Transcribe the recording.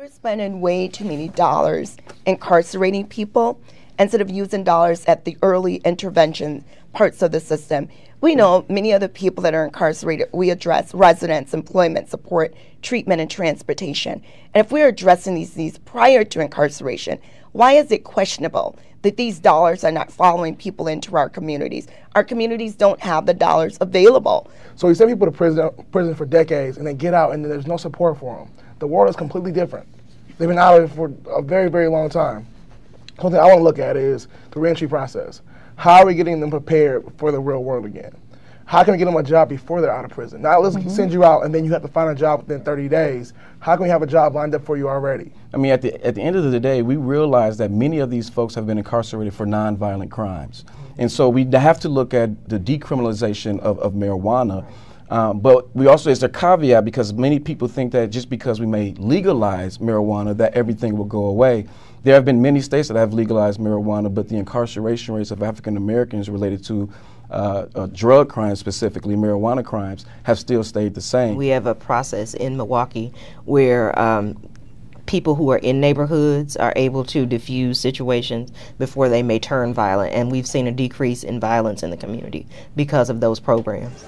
We're spending way too many dollars incarcerating people instead of using dollars at the early intervention parts of the system. We know many of the people that are incarcerated, we address residence, employment support, treatment, and transportation. And if we're addressing these needs prior to incarceration, why is it questionable that these dollars are not following people into our communities? Our communities don't have the dollars available. So we send people to prison, prison for decades and they get out and there's no support for them. The world is completely different. They've been out of it for a very, very long time. One thing I want to look at is the reentry process. How are we getting them prepared for the real world again? How can we get them a job before they're out of prison? Now let's mm-hmm. send you out and then you have to find a job within 30 days. How can we have a job lined up for you already? I mean, at the, at the end of the day, we realize that many of these folks have been incarcerated for nonviolent crimes. And so we have to look at the decriminalization of, of marijuana. Um, but we also, it's a caveat because many people think that just because we may legalize marijuana, that everything will go away. There have been many states that have legalized marijuana, but the incarceration rates of African Americans related to uh, uh, drug crimes, specifically marijuana crimes, have still stayed the same. We have a process in Milwaukee where um, people who are in neighborhoods are able to diffuse situations before they may turn violent, and we've seen a decrease in violence in the community because of those programs.